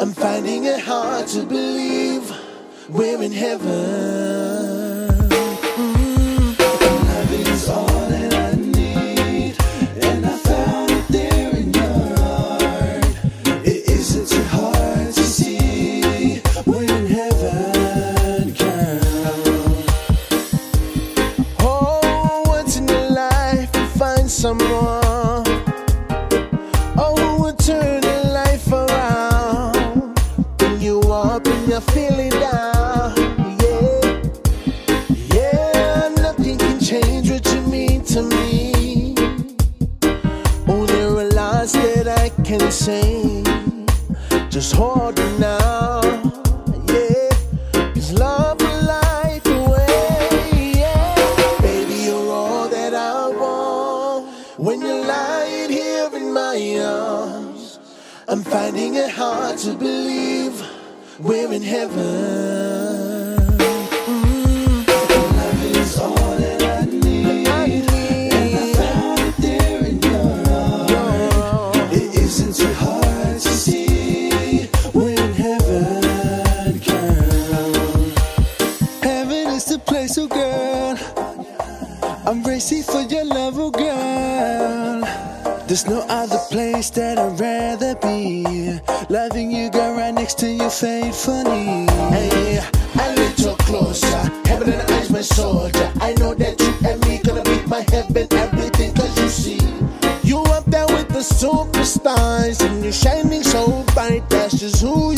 I'm finding it hard to believe we're in heaven. Love is all that I need, and I found it there in your heart. It isn't too hard to see we're in heaven, girl. Oh, once in your life find someone. And feeling down. Yeah. Yeah, nothing can change what you mean to me. That I can say. Just hold you now. Yeah. Cause love will light the way. Yeah. Baby, you're all that I want. When you're lying here in my arms, I'm finding it hard to believe we're in heaven. Place, oh girl. I'm for your love. There's no other place that I'd rather be. Loving you, girl, right next to your faithfully. Hey, a little closer, heaven and eyes, my soldier. I know that you and me gonna be my heaven, everything, cause you see. You up there with the superstars, and you're shining so bright, that's just who you